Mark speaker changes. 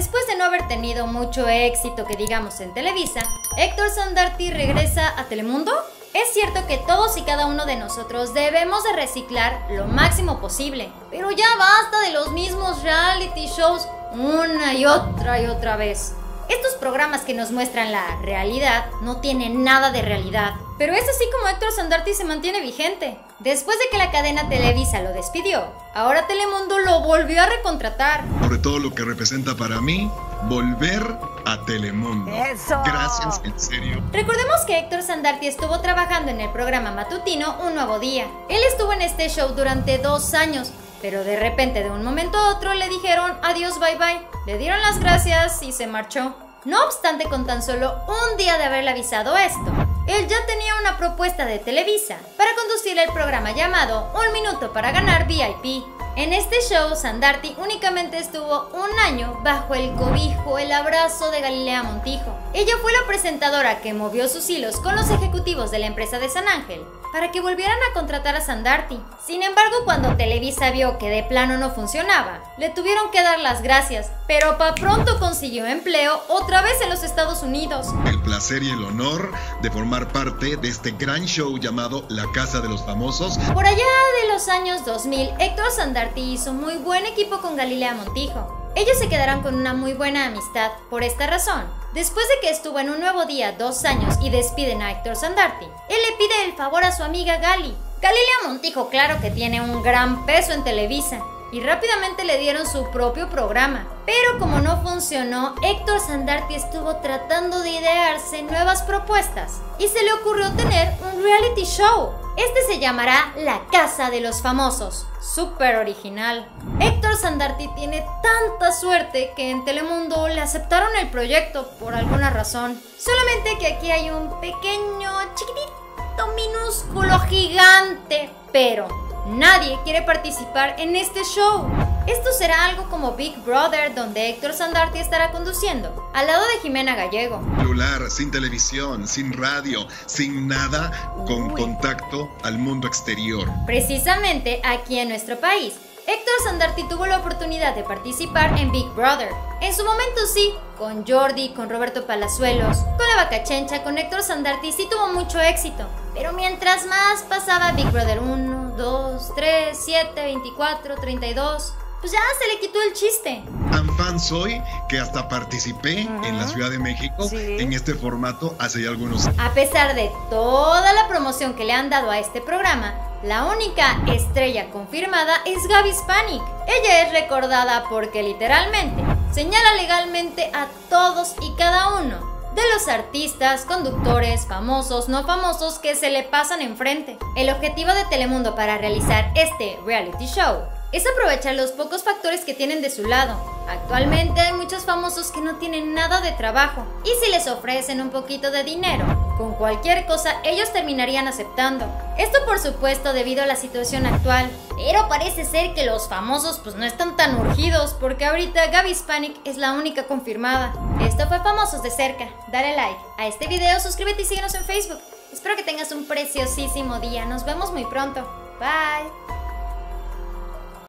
Speaker 1: Después de no haber tenido mucho éxito que digamos en Televisa, Héctor Sandarti regresa a Telemundo. Es cierto que todos y cada uno de nosotros debemos de reciclar lo máximo posible, pero ya basta de los mismos reality shows una y otra y otra vez. Programas que nos muestran la realidad no tienen nada de realidad. Pero es así como Héctor Sandarti se mantiene vigente. Después de que la cadena Televisa lo despidió, ahora Telemundo lo volvió a recontratar.
Speaker 2: Sobre todo lo que representa para mí volver a Telemundo.
Speaker 3: ¡Eso!
Speaker 2: Gracias, en serio.
Speaker 1: Recordemos que Héctor Sandarti estuvo trabajando en el programa matutino Un Nuevo Día. Él estuvo en este show durante dos años, pero de repente de un momento a otro le dijeron adiós bye bye, le dieron las gracias y se marchó. No obstante, con tan solo un día de haberle avisado esto, él ya tenía una propuesta de Televisa para conducir el programa llamado Un Minuto para Ganar VIP. En este show, Sandarti únicamente estuvo un año bajo el cobijo, el abrazo de Galilea Montijo. Ella fue la presentadora que movió sus hilos con los ejecutivos de la empresa de San Ángel para que volvieran a contratar a Sandarti. Sin embargo, cuando Televisa vio que de plano no funcionaba, le tuvieron que dar las gracias, pero pa pronto consiguió empleo otra vez en los Estados Unidos.
Speaker 2: El placer y el honor de formar parte de este gran show llamado La Casa de los Famosos.
Speaker 1: Por allá de los años 2000, Héctor Sandarti hizo muy buen equipo con Galilea Montijo. Ellos se quedaron con una muy buena amistad por esta razón. Después de que estuvo en un nuevo día dos años y despiden a Héctor Sandarti, él le pide el favor a su amiga Gali. Galilea Montijo, claro que tiene un gran peso en Televisa, y rápidamente le dieron su propio programa. Pero como no funcionó, Héctor Sandarti estuvo tratando de idearse nuevas propuestas y se le ocurrió tener un reality show. Este se llamará La Casa de los Famosos. Súper original. Héctor Sandarti tiene tanta suerte que en Telemundo le aceptaron el proyecto por alguna razón. Solamente que aquí hay un pequeño, chiquitito, minúsculo, gigante, pero Nadie quiere participar en este show. Esto será algo como Big Brother, donde Héctor Sandarti estará conduciendo, al lado de Jimena Gallego.
Speaker 2: Celular, sin televisión, sin radio, sin nada, con contacto al mundo exterior.
Speaker 1: Precisamente aquí en nuestro país, Héctor Sandarti tuvo la oportunidad de participar en Big Brother. En su momento sí, con Jordi, con Roberto Palazuelos, con la Vacachencha, con Héctor Sandarti sí tuvo mucho éxito. Pero mientras más pasaba Big Brother 1, 2, 3, 7, 24, 32, pues ya se le quitó el chiste.
Speaker 2: Tan fan soy que hasta participé en la Ciudad de México
Speaker 3: Sí.
Speaker 2: en este formato hace ya algunos
Speaker 1: A pesar de toda la promoción que le han dado a este programa, la única estrella confirmada es Gaby Spanik. Ella es recordada porque literalmente señala legalmente a todos y cada uno de los artistas, conductores, famosos, no famosos que se le pasan enfrente. El objetivo de Telemundo para realizar este reality show es aprovechar los pocos factores que tienen de su lado. Actualmente hay muchos famosos que no tienen nada de trabajo y si les ofrecen un poquito de dinero, con cualquier cosa ellos terminarían aceptando. Esto por supuesto debido a la situación actual, pero parece ser que los famosos pues no están tan urgidos porque ahorita Gaby Spanik es la única confirmada. Esto fue Famosos de cerca. Dale like a este video, suscríbete y síguenos en Facebook. Espero que tengas un preciosísimo día. Nos vemos muy pronto. Bye.